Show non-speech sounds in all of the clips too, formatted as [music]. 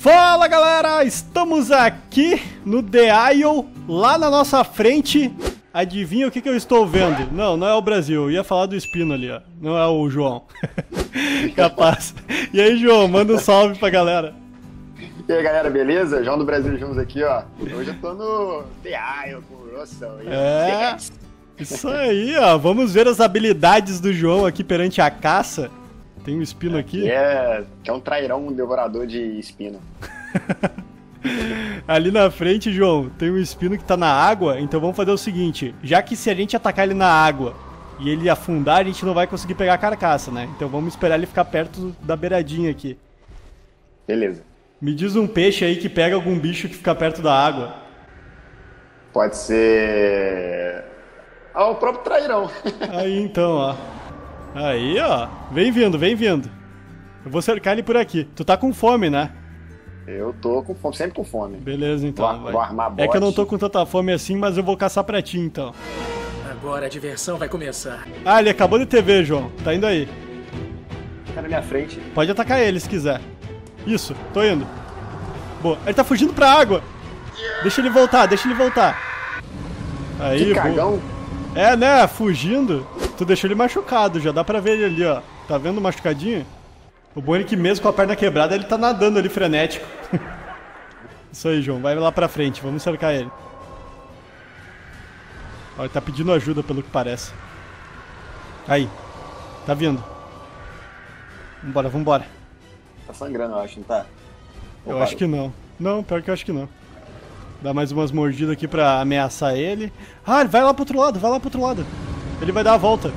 Fala galera, estamos aqui no The Isle, lá na nossa frente. Adivinha o que, que eu estou vendo? Não, não é o Brasil, eu ia falar do Espino ali, ó. Não é o João. [laughs] Capaz. E aí, João, manda um salve pra galera. E aí, galera, beleza? João do Brasil Juntos aqui, ó. Hoje eu tô no The Isle com o Russell. É. Isso aí, ó. Vamos ver as habilidades do João aqui perante a caça. Tem um espino aqui. Que é, é um trairão, um devorador de espino. [laughs] Ali na frente, João, tem um espino que tá na água, então vamos fazer o seguinte: já que se a gente atacar ele na água e ele afundar, a gente não vai conseguir pegar a carcaça, né? Então vamos esperar ele ficar perto da beiradinha aqui. Beleza. Me diz um peixe aí que pega algum bicho que fica perto da água. Pode ser. Ah, o próprio trairão. Aí então, ó. Aí, ó. Vem vindo, vem vindo. Eu vou cercar ele por aqui. Tu tá com fome, né? Eu tô com fome, sempre com fome. Beleza, então. Vou vai. vou armar é que eu não tô com tanta fome assim, mas eu vou caçar pra ti, então. Agora a diversão vai começar. Ah, ele acabou de TV, João. Tá indo aí. Tá na minha frente. Pode atacar ele se quiser. Isso, tô indo. Boa. Ele tá fugindo pra água. Deixa ele voltar, deixa ele voltar. Aí, Que boa. cagão. É, né? Fugindo. Tu deixou ele machucado, já dá pra ver ele ali, ó. Tá vendo o machucadinho? O bom é que mesmo com a perna quebrada, ele tá nadando ali frenético. [laughs] Isso aí, João. Vai lá pra frente, vamos cercar ele. Ó, ele tá pedindo ajuda, pelo que parece. Aí. Tá vindo. Vambora, vambora. Tá sangrando, eu acho, não tá? Eu acho que não. Não, pior que eu acho que não. Dá mais umas mordidas aqui pra ameaçar ele. Ah, ele vai lá pro outro lado, vai lá pro outro lado. Ele vai dar a volta.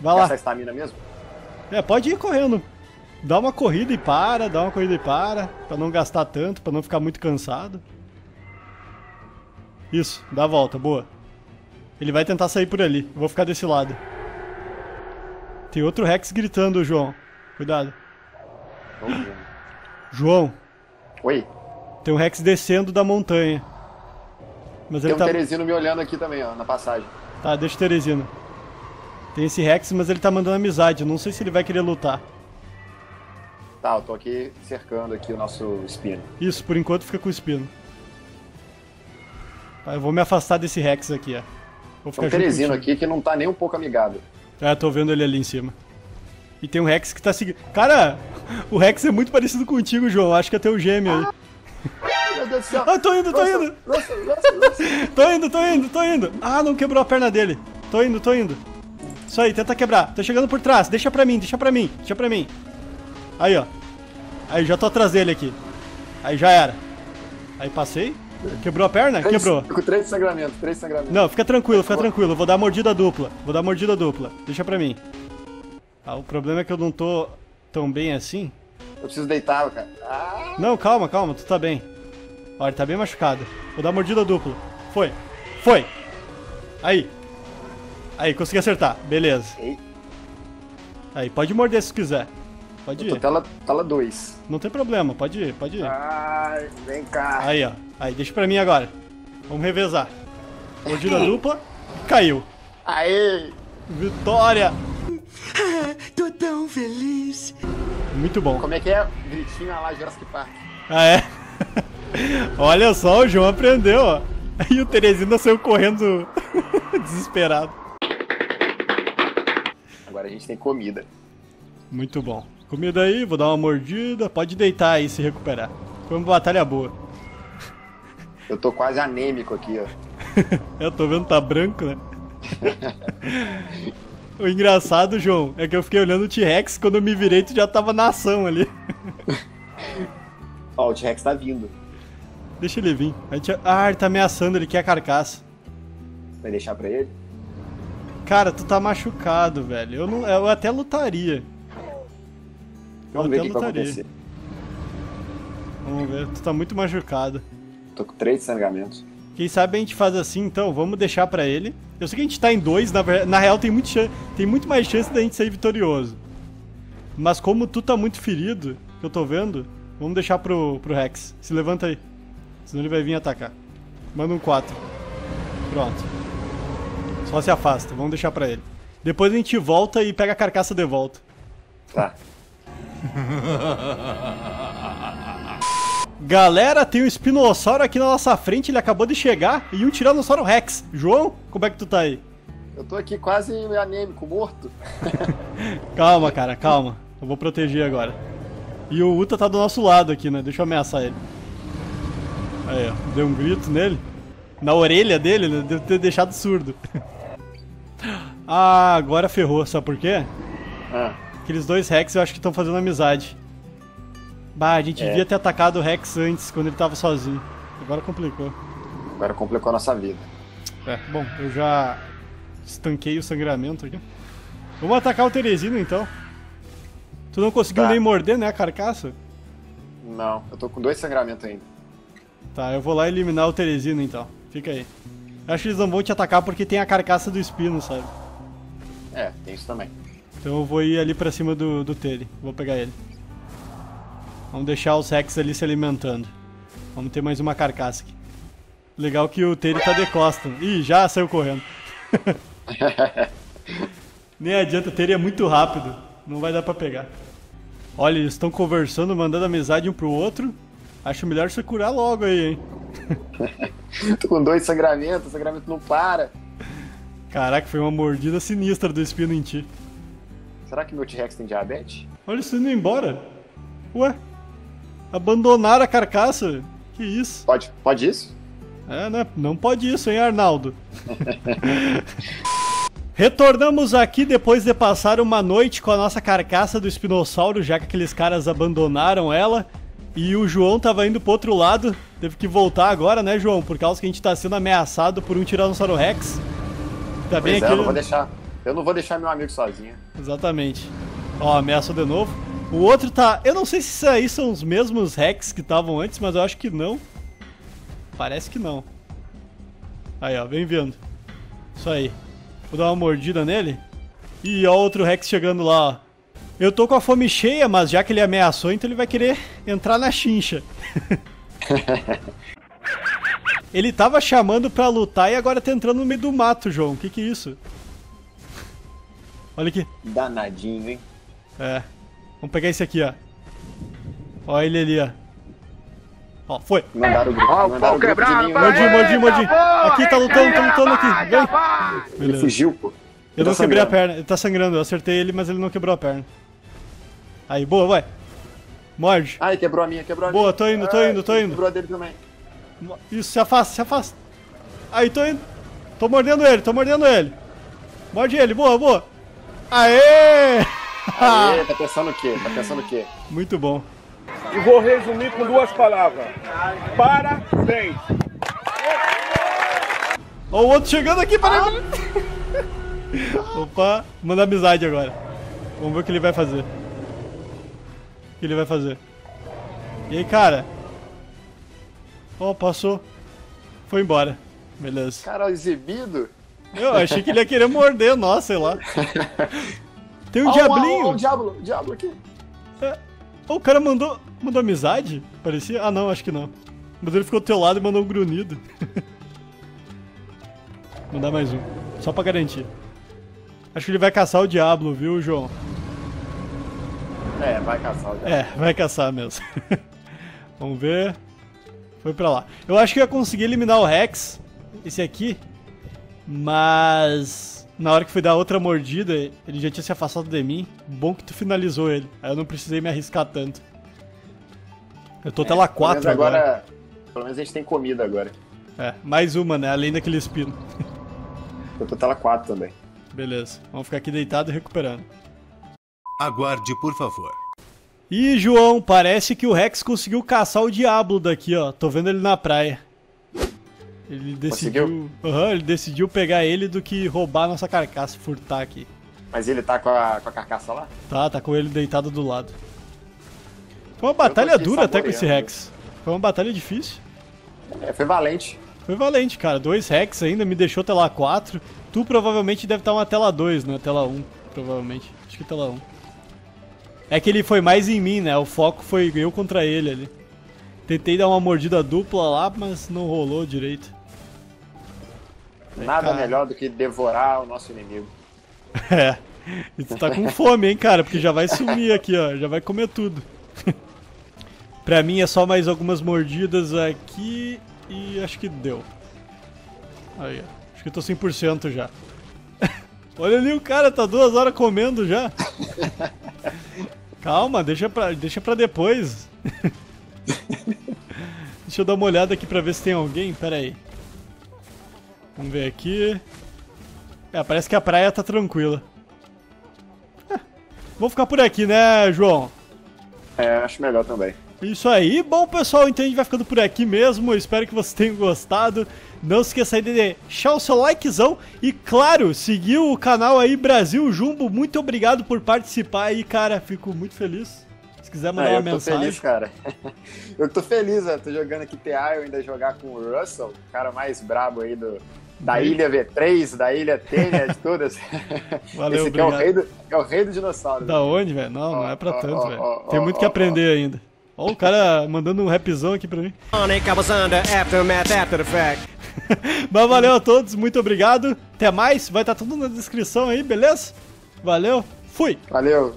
Vai Essa lá. estamina mesmo? É, pode ir correndo. Dá uma corrida e para, dá uma corrida e para, pra não gastar tanto, pra não ficar muito cansado. Isso, dá a volta, boa. Ele vai tentar sair por ali. Eu vou ficar desse lado. Tem outro Rex gritando, João. Cuidado. João, Oi, tem um Rex descendo da montanha. Mas tem ele um tá. Teresino me olhando aqui também, ó, na passagem. Tá, deixa o Teresino. Tem esse Rex, mas ele tá mandando amizade. Eu não sei se ele vai querer lutar. Tá, eu tô aqui cercando aqui o nosso espino. Isso, por enquanto fica com o espino. Tá, eu vou me afastar desse Rex aqui, ó. Vou Tem um Teresino aqui que não tá nem um pouco amigável. É, tô vendo ele ali em cima. E tem um Rex que tá seguindo. Cara, [laughs] o Rex é muito parecido contigo, João. Acho que é teu gêmeo aí. [laughs] Meu Deus do céu! Ah, tô indo, tô indo! Nossa, nossa, nossa. Tô indo, tô indo, tô indo. Ah, não quebrou a perna dele. Tô indo, tô indo. Isso aí, tenta quebrar. Tô chegando por trás. Deixa pra mim, deixa pra mim, deixa pra mim. Aí, ó. Aí, já tô atrás dele aqui. Aí, já era. Aí, passei. Quebrou a perna? Três- Quebrou. Com três de sangramento, três de sangramento. Não, fica tranquilo, fica tranquilo. Vou dar mordida dupla. Vou dar mordida dupla. Deixa pra mim. Ah, o problema é que eu não tô tão bem assim. Eu preciso deitar, cara. Ah, Não, calma, calma, tu tá bem. Ó, ele tá bem machucado. Vou dar mordida dupla. Foi. Foi. Aí. Aí, consegui acertar. Beleza. Aí, pode morder se quiser. Pode tô ir. tela, tela 2. Não tem problema, pode ir, pode ir. Ai, vem cá. Aí, ó. Aí, deixa pra mim agora. Vamos revezar. Mordida dupla. Caiu. Aê! Vitória! Tô tão feliz. Muito bom. Como é que é? Gritinho lá Jurassic Park. Ah, é? Olha só, o João aprendeu, ó. E o Teresina saiu correndo [laughs] desesperado. Agora a gente tem comida. Muito bom. Comida aí, vou dar uma mordida. Pode deitar aí se recuperar. Foi uma batalha boa. [laughs] Eu tô quase anêmico aqui, ó. [laughs] Eu tô vendo que tá branco, né? o engraçado, João, é que eu fiquei olhando o T-Rex quando eu me virei, tu já tava na ação ali. Ó, o T-Rex tá vindo. Deixa ele vir. A gente... Ah, ele tá ameaçando, ele quer a carcaça. Vai deixar pra ele? Cara, tu tá machucado, velho. Eu, não... eu até lutaria. Vamos Eu ver até o que, vai lutaria. acontecer. Vamos ver, tu tá muito machucado. Tô com três de sangramento. Quem sabe a gente faz assim, então, vamos deixar pra ele. Eu sei que a gente tá em dois, na, ver- na real tem muito, tem muito mais chance da gente sair vitorioso. Mas como tu tá muito ferido, que eu tô vendo, vamos deixar pro, pro Rex. Se levanta aí. Senão ele vai vir atacar. Manda um 4. Pronto. Só se afasta, vamos deixar pra ele. Depois a gente volta e pega a carcaça de volta. Tá. [laughs] Galera, tem um espinossauro aqui na nossa frente, ele acabou de chegar, e um Tiranossauro Rex. João, como é que tu tá aí? Eu tô aqui quase anêmico, morto. [laughs] Calma, cara, calma. Eu vou proteger agora. E o Uta tá do nosso lado aqui, né? Deixa eu ameaçar ele. Aí, ó. Deu um grito nele. Na orelha dele, né? Deve ter deixado surdo. [laughs] ah, agora ferrou. Sabe por quê? Ah, Aqueles dois Rex eu acho que estão fazendo amizade. Bah, a gente É. devia ter atacado o Rex antes, quando ele tava sozinho. Agora complicou. agora complicou a nossa vida. É, bom, eu já estanquei o sangramento aqui. Vamos atacar o Teresino então. Tu não conseguiu Tá. nem morder, né, a carcaça? Não, eu tô com dois sangramentos ainda. Tá, eu vou lá eliminar o Teresino então. Fica aí. Eu acho que eles não vão te atacar porque tem a carcaça do espino, sabe? É, tem isso também. Então eu vou ir ali pra cima do, do Tere. Vou pegar ele. Vamos deixar os Rex ali se alimentando. Vamos ter mais uma carcaça aqui. Legal que o Tere tá de costa. Ih, já saiu correndo. [laughs] Nem adianta, o Tere é muito rápido. Não vai dar pra pegar. Olha, eles estão conversando, mandando amizade um pro outro. Acho melhor você curar logo aí, hein? tô [laughs] com dois sangramentos, o sangramento não para. Caraca, foi uma mordida sinistra do espino em ti. Será que meu T-Rex tem diabetes? Olha isso indo embora. Ué? Abandonaram a carcaça? Que isso? Pode, pode isso? É, né? Não pode isso, hein, Arnaldo? [laughs] Retornamos aqui depois de passar uma noite com a nossa carcaça do espinossauro, já que aqueles caras abandonaram ela. E o João tava indo pro outro lado. Teve que voltar agora, né, João? Por causa que a gente tá sendo ameaçado por um Tiranossauro Rex. Tá bem Pois é, aqui. eu não vou deixar. Eu não vou deixar meu amigo sozinho. Exatamente. Ó, ameaçou de novo. O outro tá. Eu não sei se isso aí são os mesmos Rex que estavam antes, mas eu acho que não. Parece que não. Aí, ó, vem vindo. Isso aí. Vou dar uma mordida nele. E ó, outro Rex chegando lá, ó. Eu tô com a fome cheia, mas já que ele ameaçou, então ele vai querer entrar na chincha. [laughs] ele tava chamando pra lutar e agora tá entrando no meio do mato, João. O que que é isso? Olha aqui. Danadinho, hein? É. Vamos pegar esse aqui, ó. Ó ele ali, ó. Ó, foi. Mandaram o grupo. mandaram o grupo de mim. Mordi, mordi, mordi. Aqui, tá lutando, tá lutando aqui. Vem. Ele Beleza. fugiu, pô. Eu Tá não quebrei a perna. Ele tá sangrando. Eu acertei ele, mas ele não quebrou a perna. Aí, boa, vai. Morde. Ai, quebrou a minha, quebrou a Boa, minha. tô indo, tô Ai, indo, tô indo. Quebrou a dele também. Isso, se afasta, se afasta. Aí, tô indo. Tô mordendo ele, tô mordendo ele. Morde ele, boa, boa. Aê! [laughs] Aê, tá pensando o quê? Tá pensando o quê? Muito bom. E vou resumir com duas palavras. Parabéns. Ó o outro chegando aqui, peraí. [laughs] Opa, manda amizade agora. Vamos ver o que ele vai fazer. Que ele vai fazer. E aí, cara? Ó, passou. Foi embora. Beleza. Cara, exibido. Eu achei que ele ia querer morder, nossa, sei lá. Tem um ó, diablinho. o diabo, o diabo aqui. É. O cara mandou, mandou amizade? Parecia. Ah, não, acho que não. Mas ele ficou do teu lado e mandou um grunhido. [laughs] Mandar mais um. Só pra garantir. Acho que ele vai caçar o Diablo, viu, João? É, vai caçar o diabo. É, vai caçar mesmo. [laughs] Vamos ver. Foi pra lá. Eu acho que eu ia conseguir eliminar o Rex, esse aqui, mas na hora que fui dar outra mordida, ele já tinha se afastado de mim. Bom que tu finalizou ele. Aí eu não precisei me arriscar tanto. Eu tô tela Pelo menos 4 agora. agora. Pelo menos a gente tem comida agora. É, mais uma, né? Além daquele espino. Eu tô tela 4 também. Beleza. Vamos ficar aqui deitado e recuperando. Aguarde, por favor. Ih, João, parece que o Rex conseguiu caçar o Diablo daqui, ó. Tô vendo ele na praia. Ele decidiu. Aham, ele decidiu pegar ele do que roubar a nossa carcaça, furtar aqui. Mas ele tá com a, com a carcaça lá? Tá, tá com ele deitado do lado. Foi uma batalha dura até com esse. Rex. Foi uma batalha difícil. É, foi valente. Foi valente, cara. Dois Rex ainda, me deixou tela 4. Tu provavelmente deve estar uma tela 2, né? Tela 1, provavelmente. Acho que tela 1. É que ele foi mais em mim, né? O foco foi eu contra ele ali. Tentei dar uma mordida dupla lá, mas não rolou direito. Nada cara. melhor do que devorar o nosso inimigo. [laughs] É. E tu tá com [laughs] fome, hein, cara? Porque já vai sumir aqui, ó. Já vai comer tudo. [laughs] Pra mim é só mais algumas mordidas aqui e acho que deu. Aí, ó. Acho que eu tô 100% já. Olha ali o cara, tá duas horas comendo já. Calma, deixa pra, deixa pra depois. [laughs] deixa eu dar uma olhada aqui pra ver se tem alguém. Pera aí. Vamos ver aqui. É, parece que a praia tá tranquila. É, Vamos ficar por aqui, né, João? É, acho melhor também. Isso aí. Bom, pessoal, então a gente vai ficando por aqui mesmo. Eu espero que vocês tenham gostado. Não se esqueça aí de deixar o seu likezão. E, claro, seguir o canal aí Brasil Jumbo. Muito obrigado por participar aí, cara. Fico muito feliz. Se quiser mandar Ah, uma eu tô mensagem. feliz, cara. [laughs] eu tô feliz, né? Tô jogando aqui TA, eu ainda jogar com o Russell, o cara mais brabo aí do, da ilha V3, da ilha Tênia, de [laughs] todas. Valeu, Esse aqui é o, obrigado. rei do, é o rei do dinossauro. Da onde, velho? Não, não Ó, é pra ó, tanto, ó, velho. Tem muito que aprender ainda. Ó, o cara mandando um rapzão aqui pra mim. [laughs] Mas valeu a todos, muito obrigado. Até mais, vai estar tudo na descrição aí, beleza? Valeu, fui! Valeu.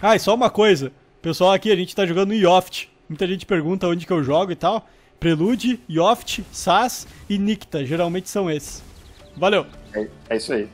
Ah, e só uma coisa. Pessoal, aqui a gente tá jogando Yoft. Muita gente pergunta onde que eu jogo e tal. Prelude, Yoft, SAS e Nicta. Geralmente são esses. Valeu! É, é isso aí.